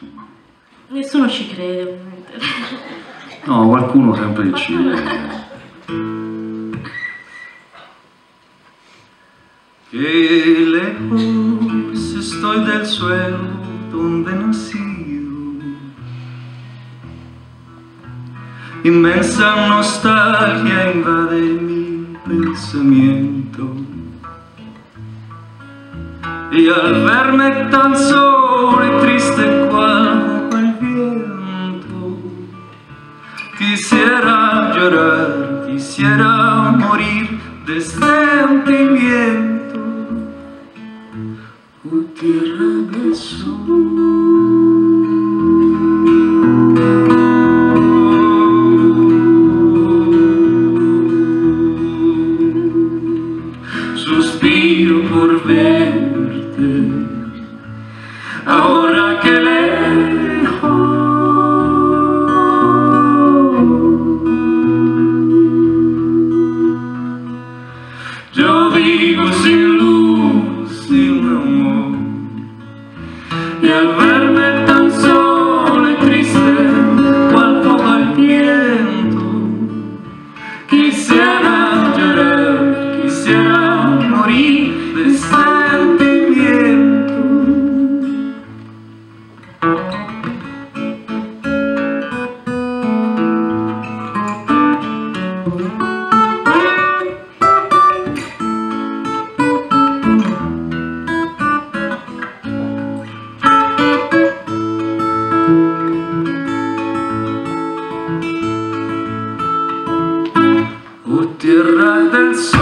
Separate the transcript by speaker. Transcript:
Speaker 1: insomma.
Speaker 2: Nessuno ci crede, ovviamente.
Speaker 1: No, qualcuno sempre ci crede. Que lejos estoy del suelo donde nací Inmensa nostalgia invade mi pensamiento Y al verme tan solo y triste cual el viento Quisiera llorar, quisiera morir de sentimiento O tierra del sol Ahora que lejos Yo vivo sin silence